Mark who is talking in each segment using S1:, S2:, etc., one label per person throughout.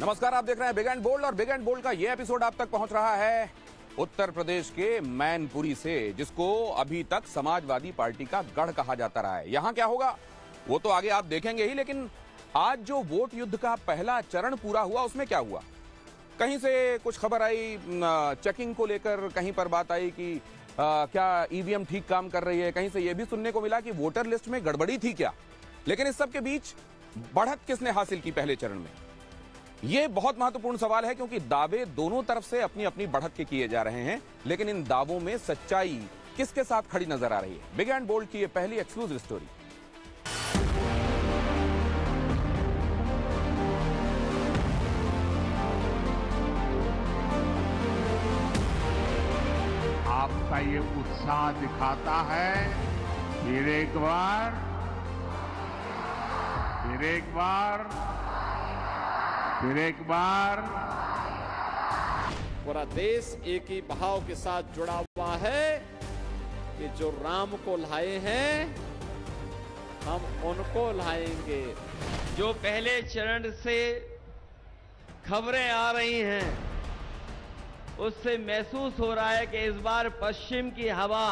S1: नमस्कार आप देख रहे हैं बिग एंड बोल्ड और बिग एंड बोल्ड का ये एपिसोड आप तक पहुँच रहा है उत्तर प्रदेश के मैनपुरी से जिसको अभी तक समाजवादी पार्टी का गढ़ कहा जाता रहा है। यहाँ क्या होगा? वो तो आगे आप देखेंगे ही लेकिन आज जो वोट युद्ध का पहला चरण पूरा हुआ उसमें क्या हुआ? कहीं से कुछ खबर आई चेकिंग को लेकर कहीं पर बात आई कि आ, क्या ईवीएम ठीक काम कर रही है? कहीं से यह भी सुनने को मिला कि वोटर लिस्ट में गड़बड़ी थी क्या? लेकिन इस सब के बीच बढ़त किसने हासिल की पहले चरण में? ये बहुत महत्वपूर्ण सवाल है, क्योंकि दावे दोनों तरफ़ से अपनी अपनी बढ़त के किए जा रहे हैं, लेकिन इन दावों में सच्चाई किसके साथ खड़ी नज़र आ रही है? बिग एंड बोल्ड की ये पहली एक्सक्लूसिव स्टोरी।
S2: आपका ये उत्साह दिखाता है, फिर एक बार, फिर एक बार। फिर एक बार।
S3: पूरा देश एक ही भाव के साथ जुड़ा हुआ है कि जो राम को लाए हैं हम उनको लाएँगे।
S4: जो पहले चरण से खबरें आ रही हैं उससे महसूस हो रहा है कि इस बार पश्चिम की हवा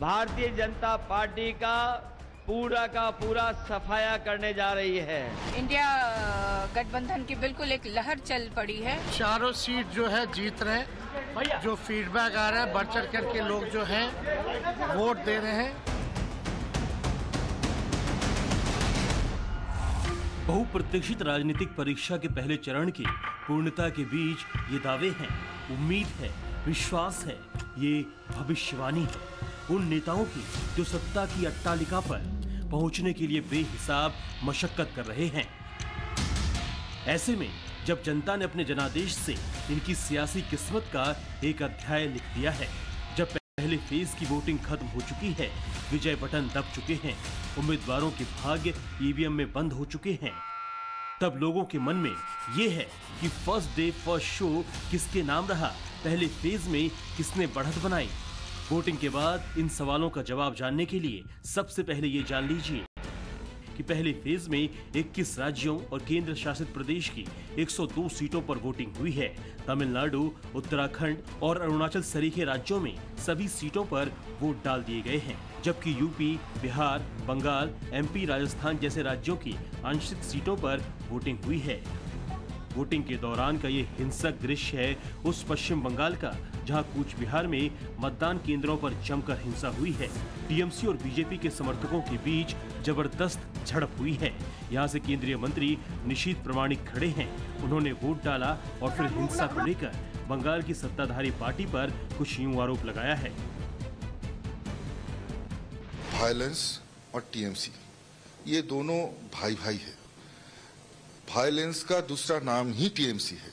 S4: भारतीय जनता पार्टी का पूरा का पूरा सफाया करने जा रही है।
S5: इंडिया गठबंधन की बिल्कुल एक लहर चल पड़ी है।
S6: चारों सीट जो है जीत रहे हैं। जो फीडबैक आ रहा है बढ़ चढ़ करके लोग जो हैं वोट दे रहे हैं।
S7: बहुप्रतीक्षित राजनीतिक परीक्षा के पहले चरण की पूर्णता के बीच ये दावे हैं उम्मीद है विश्वास है ये भविष्यवाणी है। उन नेताओं की जो सत्ता की अट्टालिका पर पहुँचने के लिए बेहिसाब मशक्कत कर रहे हैं। ऐसे में, जब जनता ने अपने जनादेश से इनकी सियासी किस्मत का एक अध्याय लिख दिया है, जब पहले फ़ेज़ की वोटिंग खत्म हो चुकी है, विजय बटन दब चुके हैं, उम्मीदवारों के भाग्य ईवीएम में बंद हो चुके हैं, तब लोगों के मन में ये है कि फ़र्स्ट डे फ़र्स्ट शो किसके नाम रहा, पहले फ़ेज़ में किसने बढ़त बनाई। वोटिंग के बाद इन सवालों का जवाब जानने के लिए सबसे पहले ये जान लीजिए कि पहले फ़ेज़ में 21 राज्यों और केंद्र शासित प्रदेश की 102 सीटों पर वोटिंग हुई है। तमिलनाडु, उत्तराखंड और अरुणाचल सरीखे राज्यों में सभी सीटों पर वोट डाल दिए गए हैं, जबकि यूपी, बिहार, बंगाल, एमपी, राजस्थान जैसे राज्यों की आंशिक सीटों पर वोटिंग हुई है। वोटिंग के दौरान का ये हिंसक दृश्य है उस पश्चिम बंगाल का, जहाँ कूच बिहार में मतदान केंद्रों पर जमकर हिंसा हुई है। टीएमसी और बीजेपी के समर्थकों के बीच ज़बरदस्त झड़प हुई है। यहाँ से केंद्रीय मंत्री निशीत प्रमाणिक खड़े हैं। उन्होंने वोट डाला और फिर हिंसा को लेकर बंगाल की सत्ताधारी पार्टी पर कुछ यूँ आरोप लगाया है।
S8: वायलेंस और टीएमसी ये दोनों भाई भाई है। वायलेंस का दूसरा नाम ही टीएमसी है।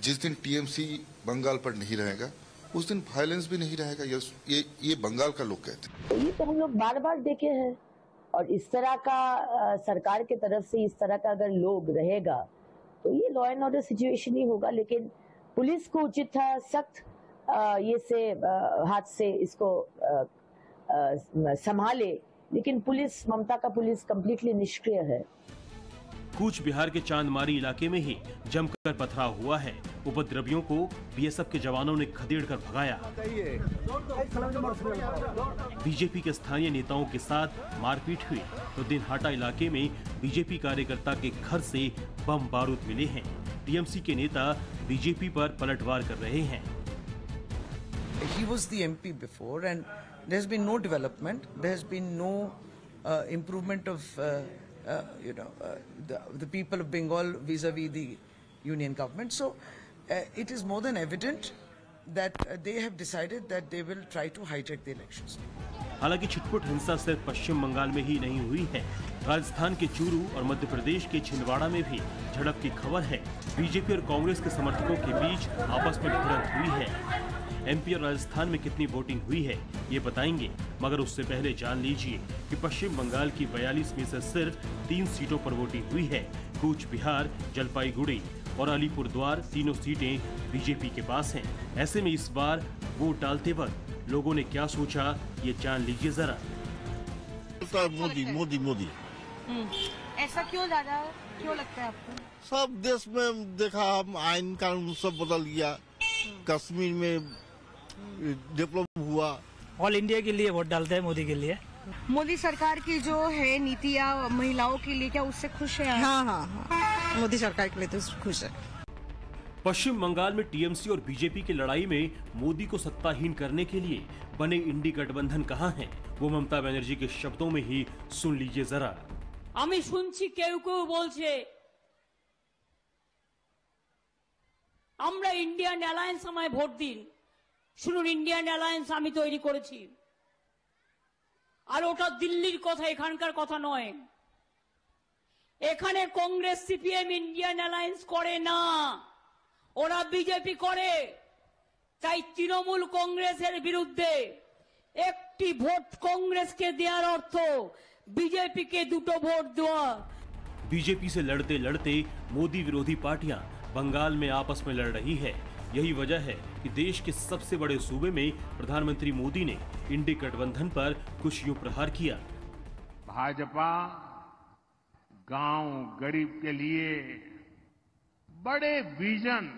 S8: जिस दिन टीएमसी बंगाल पर नहीं रहेगा उस दिन वायलेंस भी नहीं रहेगा ये ये, बंगाल का लोग कहते हैं।
S9: ये तो हम लोग बार बार देखे हैं। और इस तरह का अ, सरकार के तरफ़ से इस तरह का अगर लोग रहेगा तो ये लॉ एंड ऑर्डर सिचुएशन ही होगा। लेकिन पुलिस को उचित था सख्त ये से अ, हाथ से इसको संभाले। लेकिन पुलिस ममता का पुलिस कम्प्लीटली निष्क्रिय है।
S7: कूच बिहार के चांदमारी इलाके में ही जमकर पथराव हुआ है। उपद्रवियों को बीएसएफ के जवानों ने खदेड़ कर भगाया। बीजेपी के स्थानीय नेताओं के साथ मारपीट हुई। तो दिनहाटा इलाके में बीजेपी कार्यकर्ता के घर से बम बारूद मिले हैं। टीएमसी के नेता बीजेपी पर पलटवार कर रहे हैं।
S10: He was the MP before, and there's been no development. There's been no uh, improvement of, uh, uh, you know, uh, the, the people of Bengal vis-a-vis the union government. So uh, it is more than evident that uh, they have decided that they will try to hijack the elections.
S7: हालाँकि छिटपुट हिंसा सिर्फ़ पश्चिम बंगाल में ही नहीं हुई है राजस्थान के चूरू और मध्य प्रदेश के छिंदवाड़ा में भी झड़प की खबर है बीजेपी और कांग्रेस के समर्थकों के बीच आपस में भिड़ंत हुई है एमपी और राजस्थान में कितनी वोटिंग हुई है ये बताएँगे। मगर उससे पहले जान लीजिए कि पश्चिम बंगाल की 42 में से सिर्फ़ तीन सीटों पर वोटिंग हुई है। कूच बिहार जलपाईगुड़ी और अलीपुर द्वार तीनों सीटें बीजेपी के पास हैं। ऐसे में इस बार वोट डालते वक्त लोगों ने क्या सोचा ये जान लीजिए जरा।
S11: मोदी मोदी मोदी।
S5: ऐसा क्यों दादा
S11: क्यों लगता है आपको?
S12: सब देश में देखा हम आइन कानून सब बदल गया। कश्मीर में डेवलप हुआ
S13: ऑल इंडिया के लिए वोट डालते हैं मोदी के लिए
S11: मोदी सरकार की जो है नीतियाँ महिलाओं के लिए क्या उससे खुश है आप?
S14: हाँ हाँ हाँ मोदी सरकार के लिए तो खुश है
S7: पश्चिम बंगाल में टीएमसी और बीजेपी की लड़ाई में मोदी को सत्ताहीन करने के लिए बने इंडी गठबंधन कहाँ है वो ममता बनर्जी के शब्दों में ही सुन लीजिए जरा
S15: আমি শুনছি কেউ কেউ বলছে আমরা ইন্ডিয়ান অ্যালায়েন্স আমায় ভোট দিন শুনুন ইন্ডিয়ান অ্যালায়েন্স আমি তৈরি করেছি আর ওটা দিল্লির কথা এখানকার কথা নয় এখানে কংগ্রেস সিপিএম ইন্ডিয়ান অ্যালায়েন্স করে না ওরা বিজেপি করে তাই তৃণমূল কংগ্রেসের বিরুদ্ধে একটি ভোট কংগ্রেসকে দেওয়ার অর্থ বিজেপিকে দুটো ভোট দেওয়া
S7: बीजेपी से लड़ते लड़ते मोदी विरोधी पार्टियां बंगाल में आपस में लड़ रही है यही वजह है कि देश के सबसे बड़े सूबे में प्रधानमंत्री मोदी ने इंडी गठबंधन पर कुछ प्रहार किया।
S2: भाजपा गाँव गरीब के लिए बड़े विजन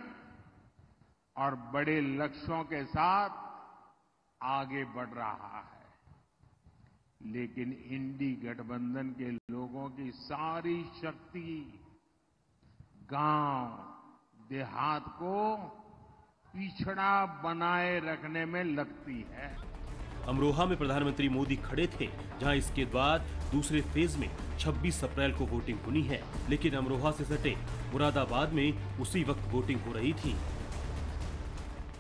S2: और बड़े लक्ष्यों के साथ आगे बढ़ रहा है। लेकिन इंडी गठबंधन के लोगों की सारी शक्ति गाँव देहात को पिछड़ा बनाए रखने में लगती है।
S7: अमरोहा में प्रधानमंत्री मोदी खड़े थे, जहाँ इसके बाद दूसरे फ़ेज़ में 26 अप्रैल को वोटिंग होनी है, लेकिन अमरोहा से सटे मुरादाबाद में उसी वक्त वोटिंग हो रही थी।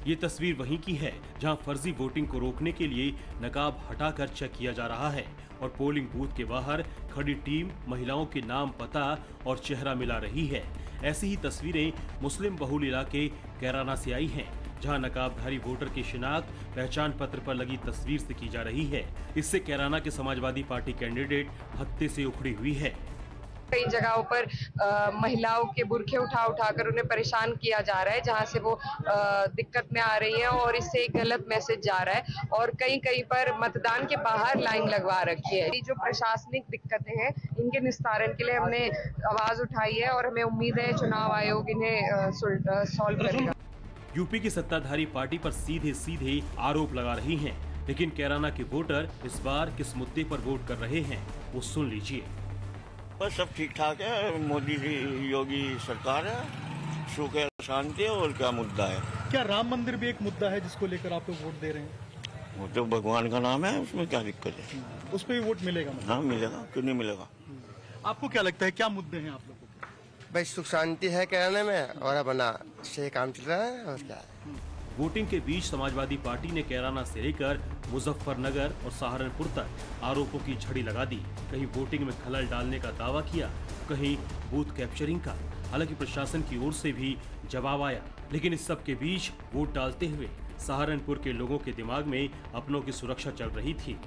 S7: ये तस्वीर वहीं की है, जहाँ फर्जी वोटिंग को रोकने के लिए नकाब हटाकर चेक किया जा रहा है और पोलिंग बूथ के बाहर खड़ी टीम महिलाओं के नाम पता और चेहरा मिला रही है। ऐसी ही तस्वीरें मुस्लिम बहुल इलाके कैराना से आई हैं, जहाँ नकाबधारी वोटर की शिनाख्त पहचान पत्र पर लगी तस्वीर से की जा रही है। इससे कैराना के समाजवादी पार्टी कैंडिडेट भत्ते से उखड़ी हुई है।
S16: कई जगहों पर अ, महिलाओं के बुरखे उठा उठाकर उन्हें परेशान किया जा रहा है जहाँ से वो अ, दिक्कत में आ रही हैं और इससे एक गलत मैसेज जा रहा है और कई कई पर मतदान के बाहर लाइन लगवा रखी है। जो प्रशासनिक दिक्कतें हैं इनके निस्तारण के लिए हमने आवाज़ उठाई है और हमें उम्मीद है चुनाव आयोग इन्हें सॉल्व करेगा।
S7: यूपी की सत्ताधारी पार्टी पर सीधे सीधे आरोप लगा रही हैं लेकिन कैराना के वोटर इस बार किस मुद्दे पर वोट कर रहे हैं वो सुन लीजिए।
S12: बस सब ठीक ठाक है। मोदी जी योगी सरकार है। सुख है शांति है और क्या मुद्दा है?
S17: क्या राम मंदिर भी एक मुद्दा है जिसको लेकर आप लोग वोट दे रहे हैं?
S12: वो तो भगवान का नाम है उसमें क्या दिक्कत है?
S17: उस पर भी वोट मिलेगा मतलब?
S12: हाँ मिलेगा। क्यों नहीं मिलेगा?
S17: आपको क्या लगता है क्या मुद्दे हैं आप लोगों के?
S18: भाई सुख शांति है कहने में और अपना से काम चल रहा है और क्या? है
S7: वोटिंग के बीच समाजवादी पार्टी ने कैराना से लेकर मुजफ्फरनगर और सहारनपुर तक आरोपों की झड़ी लगा दी। कहीं वोटिंग में खलल डालने का दावा किया, कहीं बूथ कैप्चरिंग का। हालाँकि प्रशासन की ओर से भी जवाब आया, लेकिन इस सब के बीच वोट डालते हुए सहारनपुर के लोगों के दिमाग में अपनों की सुरक्षा चल रही थी।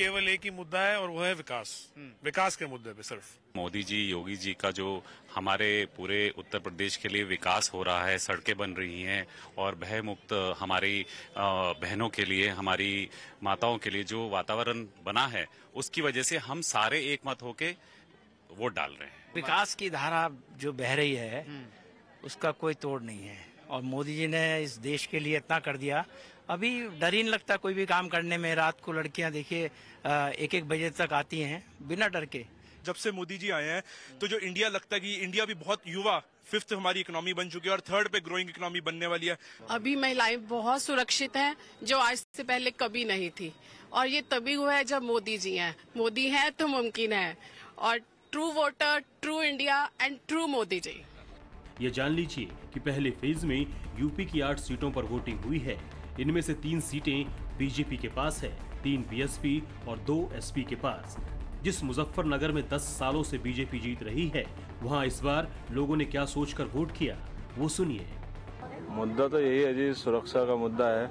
S19: केवल एक ही मुद्दा है और वो है विकास। विकास के मुद्दे पे सिर्फ़।
S20: मोदी जी योगी जी का जो हमारे पूरे उत्तर प्रदेश के लिए विकास हो रहा है सड़कें बन रही हैं और भय मुक्त हमारी बहनों के लिए हमारी माताओं के लिए जो वातावरण बना है उसकी वजह से हम सारे एक मत होके वोट डाल रहे हैं।
S13: विकास की धारा जो बह रही है उसका कोई तोड़ नहीं है। और मोदी जी ने इस देश के लिए इतना कर दिया अभी डर ही नहीं लगता कोई भी काम करने में। रात को लड़कियाँ देखिए एक एक बजे तक आती हैं बिना डर के।
S19: जब से मोदी जी आए हैं तो जो इंडिया लगता है कि इंडिया भी बहुत युवा फिफ्थ हमारी इकोनॉमी बन चुकी है और थर्ड पे ग्रोइंग इकोनॉमी बनने वाली है।
S21: अभी महिलाएँ बहुत सुरक्षित हैं जो आज से पहले कभी नहीं थी। और ये तभी हुआ है जब मोदी जी हैं। मोदी हैं तो मुमकिन है। और true voter true India and true Modi ji.
S7: ये जान लीजिए कि पहले फ़ेज़ में यूपी की आठ सीटों पर वोटिंग हुई है। इनमें से तीन सीटें बीजेपी के पास है तीन बीएसपी और दो एसपी के पास। जिस मुजफ्फरनगर में 10 सालों से बीजेपी जीत रही है वहाँ इस बार लोगों ने क्या सोचकर वोट किया वो सुनिए।
S22: मुद्दा तो यही है जी सुरक्षा का मुद्दा है।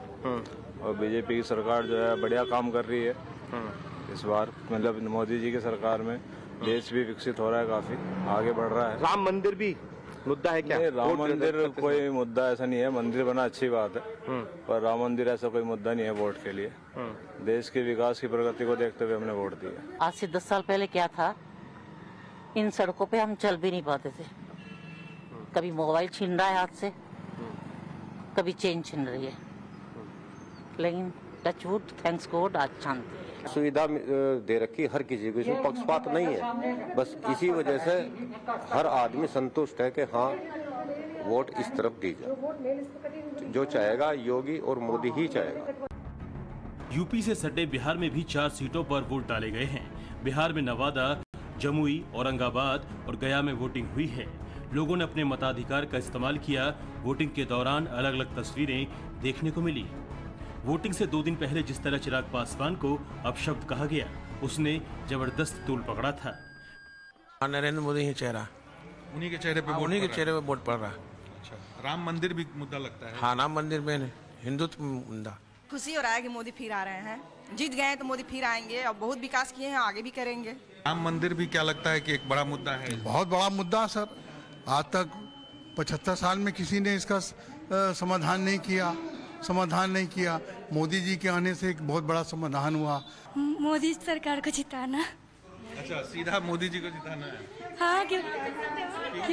S22: और बीजेपी की सरकार जो है बढ़िया काम कर रही है। इस बार मतलब मोदी जी की सरकार में देश भी विकसित हो रहा है काफ़ी आगे बढ़ रहा है।
S18: राम मंदिर भी मुद्दा है क्या?
S22: राम मंदिर कोई मुद्दा ऐसा नहीं है मंदिर बना अच्छी बात है पर राम मंदिर ऐसा कोई मुद्दा नहीं है वोट के लिए। देश के विकास की प्रगति को देखते हुए हमने वोट दिया।
S23: आज से दस साल पहले क्या था?
S24: इन सड़कों पे हम चल भी नहीं पाते थे। कभी मोबाइल छीन रहा है हाथ से कभी चेन छीन रही है। लेकिन टचवुड थैंक्स गॉड आज शांति है।
S25: सुविधा दे रखी हर किसी को, इसमें पक्षपात नहीं है। बस इसी वजह से हर आदमी संतुष्ट है कि हाँ वोट इस तरफ़ दी जाए। जो चाहेगा योगी और मोदी ही चाहेगा।
S7: यूपी से सटे बिहार में भी चार सीटों पर वोट डाले गए हैं। बिहार में नवादा, जमुई, औरंगाबाद और गया में वोटिंग हुई है। लोगों ने अपने मताधिकार का इस्तेमाल किया। वोटिंग के दौरान अलग अलग तस्वीरें देखने को मिली। वोटिंग से दो दिन पहले जिस तरह चिराग पासवान को अपशब्द कहा गया उसने ज़बरदस्त तूल पकड़ा था।
S23: हाँ, नरेंद्र मोदी ही चेहरा।
S26: उन्हीं के चेहरे पे
S23: हाँ,
S26: वोट
S23: उन्हीं के
S26: पड़ रहा
S23: चेहरे पे वोट पड़ रहा। है
S26: अच्छा राम मंदिर भी मुद्दा लगता है।
S23: हाँ राम मंदिर में हिंदुत्व मुद्दा।
S14: खुशी हो रहा है कि मोदी फिर आ रहे हैं। जीत गए तो मोदी फिर आएँगे और बहुत विकास किए हैं आगे भी करेंगे।
S26: राम मंदिर भी क्या लगता है कि एक बड़ा मुद्दा है?
S6: बहुत बड़ा मुद्दा सर। आज तक पचहत्तर साल में किसी ने इसका समाधान नहीं किया। समाधान नहीं किया। मोदी जी के आने से एक बहुत बड़ा समाधान हुआ।
S27: मोदी सरकार को जिताना।
S26: अच्छा सीधा मोदी जी को जिताना है।
S27: हाँ क्यों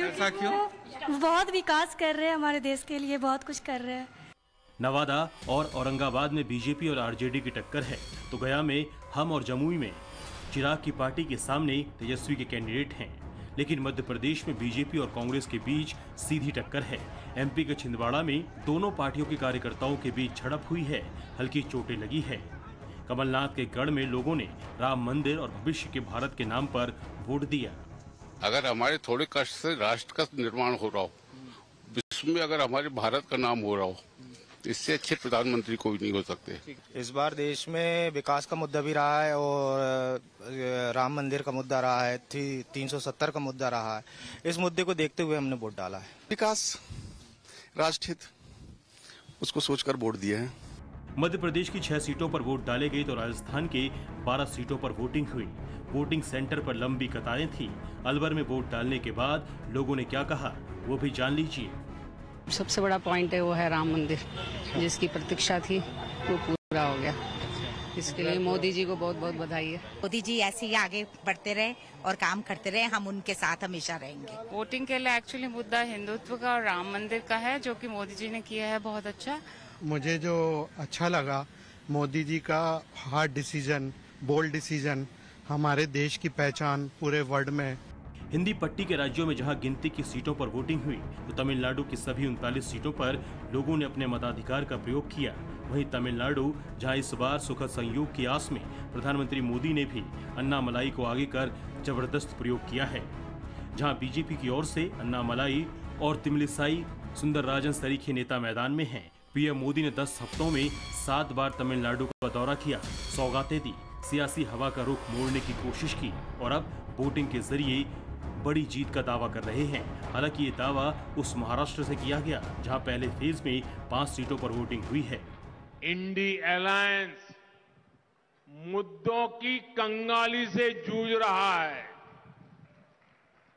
S26: ऐसा क्यों?
S27: वो बहुत विकास कर रहे हैं हमारे देश के लिए बहुत कुछ कर रहे हैं।
S7: नवादा और औरंगाबाद में बीजेपी और आरजेडी की टक्कर है। तो गया में हम और जमुई में। चिराग की पार्टी के सामने तेजस्वी के कैंडिडेट हैं। लेकिन मध्य प्रदेश में बीजेपी और कांग्रेस के बीच सीधी टक्कर है। एमपी के छिंदवाड़ा में दोनों पार्टियों के कार्यकर्ताओं के बीच झड़प हुई है, हल्की चोटें लगी है। कमलनाथ के गढ़ में लोगों ने राम मंदिर और भविष्य के भारत के नाम पर वोट दिया।
S2: अगर हमारे थोड़े कष्ट से राष्ट्र का निर्माण हो रहा हो, विश्व में अगर हमारे भारत का नाम हो रहा हो इससे अच्छे प्रधानमंत्री कोई नहीं हो सकते।
S28: इस बार देश में विकास का मुद्दा भी रहा है और राम मंदिर का मुद्दा रहा है थी, 370 का मुद्दा रहा है। इस मुद्दे को देखते हुए हमने वोट डाला है।
S29: विकास राष्ट्रहित उसको सोचकर वोट दिए हैं।
S7: मध्य प्रदेश की छह सीटों पर वोट डाले गए तो राजस्थान के 12 सीटों पर वोटिंग हुई। वोटिंग सेंटर पर लंबी कतारें थी। अलवर में वोट डालने के बाद लोगों ने क्या कहा वो भी जान लीजिए।
S30: सबसे बड़ा पॉइंट है वो है राम मंदिर जिसकी प्रतीक्षा थी वो पूरा हो गया। इसके लिए मोदी जी को बहुत बहुत बधाई है।
S31: मोदी जी ऐसे ही आगे बढ़ते रहे और काम करते रहे हम उनके साथ हमेशा रहेंगे।
S32: वोटिंग के लिए एक्चुअली मुद्दा हिंदुत्व का और राम मंदिर का है जो कि मोदी जी ने किया है बहुत अच्छा।
S6: मुझे जो अच्छा लगा मोदी जी का हार्ड डिसीज़न बोल्ड डिसीज़न हमारे देश की पहचान पूरे वर्ल्ड में
S7: हिंदी पट्टी के राज्यों में जहाँ गिनती की सीटों पर वोटिंग हुई तो तमिलनाडु की सभी उनतालीस सीटों पर लोगों ने अपने मताधिकार का प्रयोग किया। वहीं तमिलनाडु, जहाँ इस बार सुखद संयोग की आस में प्रधानमंत्री मोदी ने भी अन्ना मलाई को आगे कर ज़बरदस्त प्रयोग किया है। जहाँ बीजेपी की ओर से अन्ना मलाई और तिमलिसाई सुंदर राजन सरीखे नेता मैदान में हैं, पीएम मोदी ने 10 हफ्तों में सात बार तमिलनाडु का दौरा किया, सौगातें दी, सियासी हवा का रुख मोड़ने की कोशिश की और अब वोटिंग के ज़रिए बड़ी जीत का दावा कर रहे हैं। हालाँकि ये दावा उस महाराष्ट्र से किया गया, जहाँ पहले फ़ेज़ में पाँच सीटों पर वोटिंग हुई है।
S2: इंडी अलायंस मुद्दों की कंगाली से जूझ रहा है।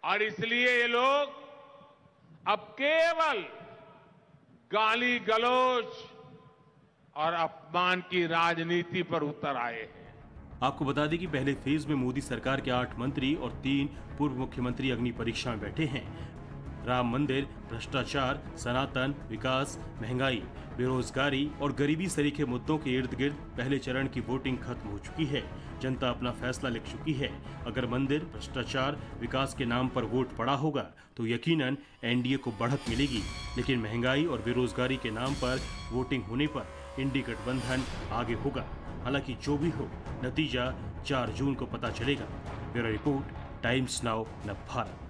S2: और इसलिए ये लोग अब केवल गाली गलोच और अपमान की राजनीति पर उतर आए हैं।
S7: आपको बता दें कि पहले फ़ेज़ में मोदी सरकार के आठ मंत्री और तीन पूर्व मुख्यमंत्री अग्नि परीक्षा में बैठे हैं। राम मंदिर, भ्रष्टाचार, सनातन, विकास, महँगाई, बेरोजगारी और गरीबी सरीखे मुद्दों के इर्द गिर्द पहले चरण की वोटिंग खत्म हो चुकी है। जनता अपना फैसला लिख चुकी है। अगर मंदिर, भ्रष्टाचार, विकास के नाम पर वोट पड़ा होगा तो यकीनन एनडीए को बढ़त मिलेगी। लेकिन महँगाई और बेरोजगारी के नाम पर वोटिंग होने पर इंडी गठबंधन आगे होगा। हालाँकि जो भी हो, नतीजा 4 जून को पता चलेगा। ब्यूरो रिपोर्ट, टाइम्स नाउ न भारत